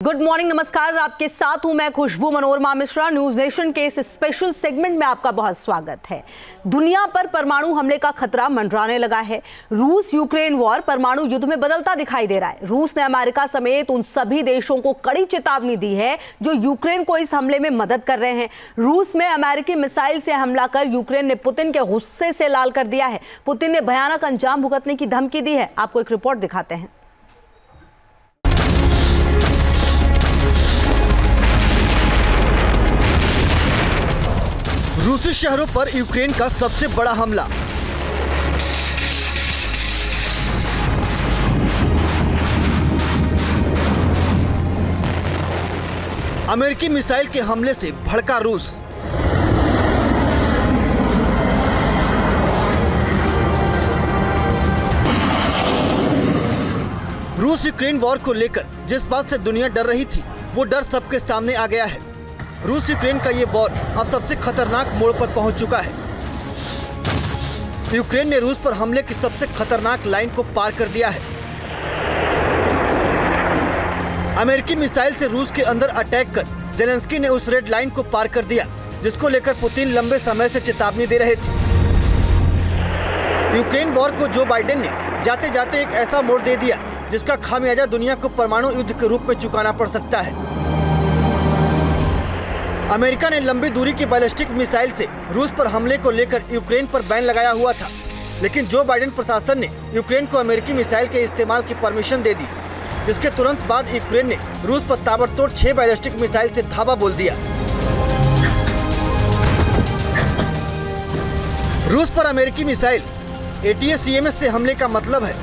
Good morning नमस्कार, आपके साथ हूँ मैं खुशबू मनोरमा मिश्रा। न्यूज़ एशन के इस स्पेशल सेगमेंट में आपका बहुत स्वागत है। दुनिया पर परमाणु हमले का खतरा मंडराने लगा है। रूस यूक्रेन वॉर परमाणु युद्ध में बदलता दिखाई दे रहा है। रूस ने अमेरिका समेत उन सभी देशों को कड़ी चेतावनी दी है, जो यूक्रेन को इस हमले में मदद कर रहे हैं। रूस में अमेरिकी मिसाइल से हमला कर यूक्रेन ने पुतिन के गुस्से से लाल कर दिया है। पुतिन ने भयानक अंजाम भुगतने की धमकी दी है। आपको एक रिपोर्ट दिखाते हैं। रूसी शहरों पर यूक्रेन का सबसे बड़ा हमला। अमेरिकी मिसाइल के हमले से भड़का रूस। रूस यूक्रेन वॉर को लेकर जिस बात से दुनिया डर रही थी, वो डर सबके सामने आ गया है। रूस यूक्रेन का ये वॉर अब सबसे खतरनाक मोड़ पर पहुँच चुका है। यूक्रेन ने रूस पर हमले की सबसे खतरनाक लाइन को पार कर दिया है। अमेरिकी मिसाइल से रूस के अंदर अटैक कर जेलेंस्की ने उस रेड लाइन को पार कर दिया, जिसको लेकर पुतिन लंबे समय से चेतावनी दे रहे थे। यूक्रेन वॉर को जो बाइडेन ने जाते जाते एक ऐसा मोड़ दे दिया, जिसका खामियाजा दुनिया को परमाणु युद्ध के रूप में चुकाना पड़ सकता है। अमेरिका ने लंबी दूरी की बैलिस्टिक मिसाइल से रूस पर हमले को लेकर यूक्रेन पर बैन लगाया हुआ था। लेकिन जो बाइडेन प्रशासन ने यूक्रेन को अमेरिकी मिसाइल के इस्तेमाल की परमिशन दे दी, जिसके तुरंत बाद यूक्रेन ने रूस पर ताबड़तोड़ छह बैलिस्टिक मिसाइल से धावा बोल दिया। रूस पर अमेरिकी मिसाइल एटीएस से हमले का मतलब है।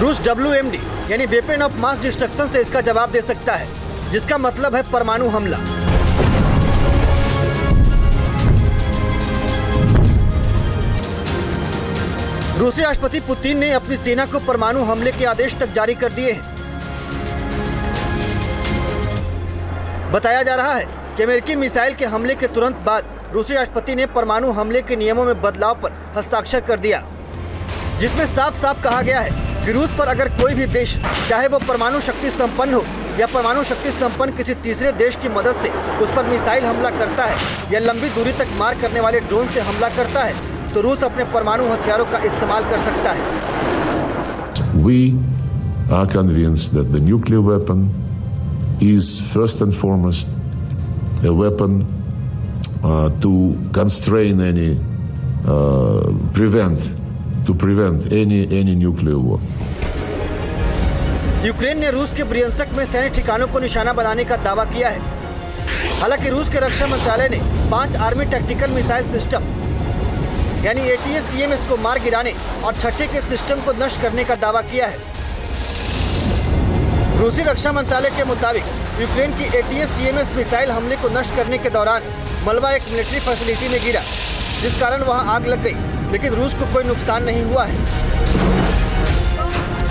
रूस डब्ल्यूएमडी यानी वेपन ऑफ़ मास डिस्ट्रक्शन से इसका जवाब दे सकता है, जिसका मतलब है परमाणु हमला। रूसी राष्ट्रपति पुतिन ने अपनी सेना को परमाणु हमले के आदेश तक जारी कर दिए हैं। बताया जा रहा है कि अमेरिकी मिसाइल के हमले के तुरंत बाद रूसी राष्ट्रपति ने परमाणु हमले के नियमों में बदलाव पर हस्ताक्षर कर दिया। जिसमें साफ़ साफ़ कहा गया है कि रूस पर अगर कोई भी देश, चाहे वो परमाणु शक्ति संपन्न हो या परमाणु शक्ति संपन्न किसी तीसरे देश की मदद से उस पर मिसाइल हमला करता है या लंबी दूरी तक मार करने वाले ड्रोन से हमला करता है तो रूस अपने परमाणु हथियारों का इस्तेमाल कर सकता है We are convinced that the nuclear weapon is first and foremost a weapon uh, to constrain any, uh, prevent, to prevent any any nuclear war. Ukraine ने रूस के ब्रियंसक में सैन्य ठिकानों को निशाना बनाने का दावा किया है हालाँकि रूस के रक्षा मंत्रालय ने पाँच आर्मी टैक्टिकल मिसाइल सिस्टम यानी एटीएस को मार गिराने और छठे के सिस्टम को नष्ट करने का दावा किया है। रूसी रक्षा मंत्रालय के मुताबिक, यूक्रेन की एटीएस मिसाइल हमले को नष्ट करने के दौरान मलबा एक मिलिट्री फैसिलिटी में गिरा, जिस कारण वहाँ आग लग गई, लेकिन रूस को कोई नुकसान नहीं हुआ है।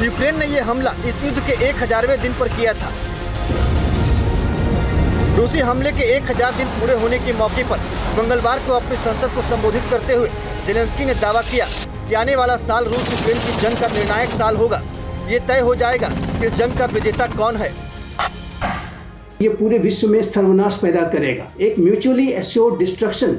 यूक्रेन ने यह हमला इस युद्ध के एक हजारवें दिन पर किया था। रूसी हमले के एक हज़ार दिन पूरे होने के मौके पर मंगलवार को अपनी संसद को संबोधित करते हुए जेलेंस्की ने दावा किया कि आने वाला साल रूस यूक्रेन की जंग का निर्णायक साल होगा। ये तय हो जाएगा कि इस जंग का विजेता कौन है। ये पूरे विश्व में सर्वनाश पैदा करेगा। एक म्यूचुअली एश्योर्ड डिस्ट्रक्शन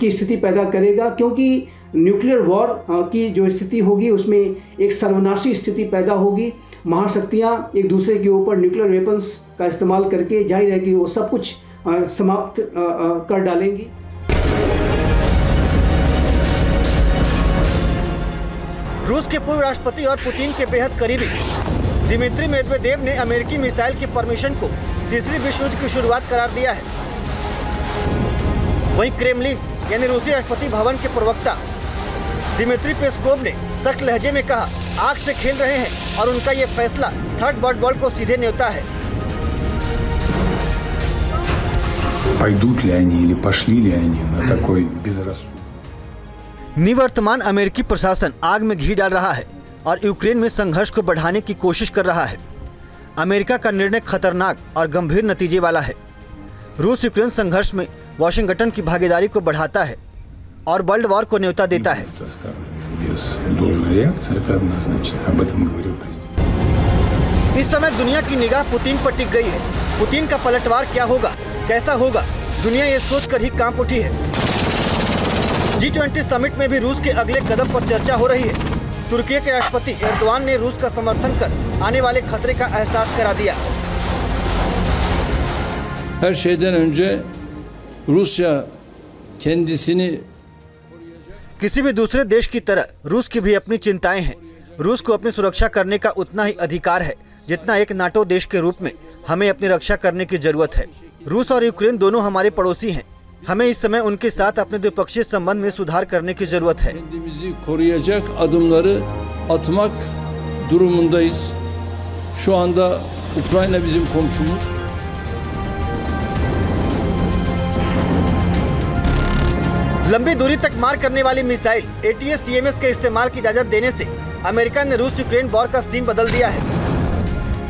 की स्थिति पैदा करेगा, क्योंकि न्यूक्लियर वॉर की जो स्थिति होगी, उसमें एक सर्वनाशी स्थिति पैदा होगी। महाशक्तियाँ एक दूसरे के ऊपर न्यूक्लियर वेपन्स का इस्तेमाल करके ज़ाहिर है कि वो सब कुछ समाप्त कर डालेंगी। रूस के पूर्व राष्ट्रपति और पुतिन के बेहद करीबी दिमित्री मेदवेदेव ने अमेरिकी मिसाइल की परमिशन को तीसरी विश्व युद्ध की शुरुआत करार दिया है वहीं क्रेमलिन यानी रूसी राष्ट्रपति भवन के प्रवक्ता दिमित्री पेस्कोव ने सख्त लहजे में कहा आग से खेल रहे हैं और उनका ये फैसला थर्ड वर्ल्ड वॉर को सीधे न्योता है Пойдут ли они или пошли ли они на такой безрассудный निवर्तमान अमेरिकी प्रशासन आग में घी डाल रहा है और यूक्रेन में संघर्ष को बढ़ाने की कोशिश कर रहा है। अमेरिका का निर्णय खतरनाक और गंभीर नतीजे वाला है। रूस यूक्रेन संघर्ष में वॉशिंगटन की भागीदारी को बढ़ाता है और वर्ल्ड वॉर को न्योता देता है। इस समय दुनिया की निगाह पुतिन पर टिक गई है। पुतिन का पलटवार क्या होगा? कैसा होगा? दुनिया ये सोच कर ही काँप उठी है। जी ट्वेंटी समिट में भी रूस के अगले कदम पर चर्चा हो रही है। तुर्की के राष्ट्रपति एर्दोआन ने रूस का समर्थन कर आने वाले खतरे का एहसास करा दिया। Her şeyden önce Rusya kendisini किसी भी दूसरे देश की तरह रूस की भी अपनी चिंताएँ हैं। रूस को अपनी सुरक्षा करने का उतना ही अधिकार है जितना एक नाटो देश के रूप में हमें अपनी रक्षा करने की ज़रूरत है। रूस और यूक्रेन दोनों हमारे पड़ोसी हैं। हमें इस समय उनके साथ अपने द्विपक्षीय संबंध में सुधार करने की ज़रूरत है koruyacak adımları atmak durumundayız. Şu anda Ukrayna bizim komşumuz. लंबी दूरी तक मार करने वाली मिसाइल एटीएस सीएमएस के इस्तेमाल की इजाज़त देने से अमेरिका ने रूस यूक्रेन वॉर का सीन बदल दिया है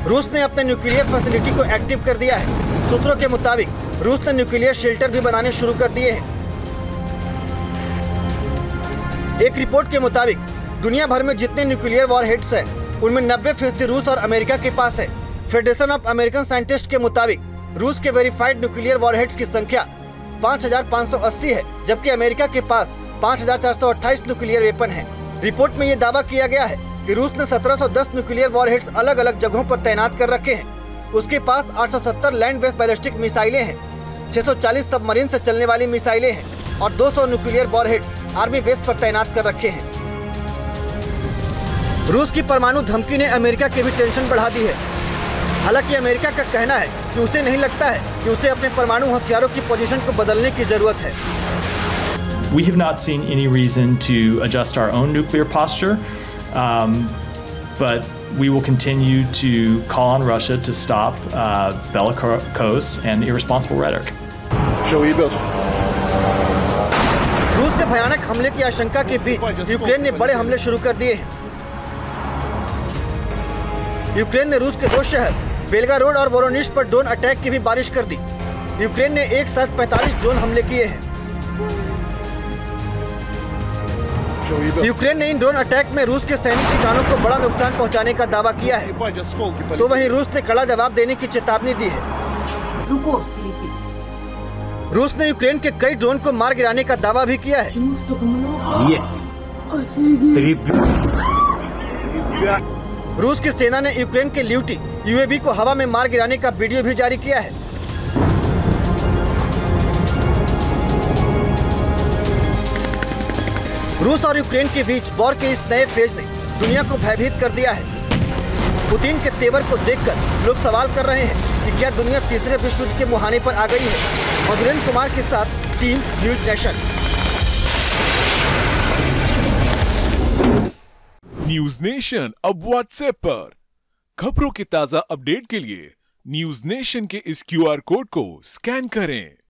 रूस ने अपने न्यूक्लियर फैसिलिटी को एक्टिव कर दिया है सूत्रों के मुताबिक रूस ने न्यूक्लियर शेल्टर भी बनाने शुरू कर दिए हैं। एक रिपोर्ट के मुताबिक दुनिया भर में जितने न्यूक्लियर वॉर हेड्स है उनमें नब्बे फ़ीसदी रूस और अमेरिका के पास है। फेडरेशन ऑफ़ अमेरिकन साइंटिस्ट के मुताबिक रूस के वेरीफाइड न्यूक्लियर वॉर हेड्स की संख्या 5,580 है जबकि अमेरिका के पास 5,428 न्यूक्लियर वेपन है। रिपोर्ट में ये दावा किया गया है कि रूस ने 1710 न्यूक्लियर वॉर वॉरहेड्स अलग अलग जगहों पर तैनात कर रखे हैं। उसके पास 870 लैंड बेस्ड बैलिस्टिक मिसाइलें हैं 640 सबमरीन से चलने वाली मिसाइलें हैं और 200 न्यूक्लियर वॉरहेड्स आर्मी बेस पर तैनात कर रखे हैं। रूस की परमाणु धमकी ने अमेरिका की भी टेंशन बढ़ा दी है। हालाँकि अमेरिका का कहना है कि उसे नहीं लगता है कि उसे अपने परमाणु हथियारों की पोजीशन को बदलने की ज़रूरत है। We have not seen any reason to adjust our own nuclear posture, um, but we will continue to call on Russia to stop uh, bellicose and irresponsible rhetoric. रूस से भयानक हमले की आशंका के बीच यूक्रेन ने बड़े हमले शुरू कर दिए हैं। यूक्रेन ने रूस के दो शहर बेलगा रोड और वोरोनिश पर ड्रोन अटैक की भी बारिश कर दी। यूक्रेन ने एक साथ 45 ड्रोन हमले किए हैं। यूक्रेन ने इन ड्रोन अटैक में रूस के सैनिक ठिकानों को बड़ा नुकसान पहुँचाने का दावा किया है। तो वहीं रूस ने कड़ा जवाब देने की चेतावनी दी है। रूस ने यूक्रेन के कई ड्रोन को मार गिराने का दावा भी किया है। रूस की सेना ने यूक्रेन के ल्यूटी यूएवी को हवा में मार गिराने का वीडियो भी जारी किया है। रूस और यूक्रेन के बीच वॉर के इस नए फ़ेज़ ने दुनिया को भयभीत कर दिया है। पुतिन के तेवर को देखकर लोग सवाल कर रहे हैं कि क्या दुनिया तीसरे विश्व युद्ध के मुहाने पर आ गई है मधुरेंद्र कुमार के साथ team News Nation. News Nation अब व्हाट्सएप पर। खबरों के ताज़ा अपडेट के लिए न्यूज़ नेशन के इस क्यूआर कोड को स्कैन करें।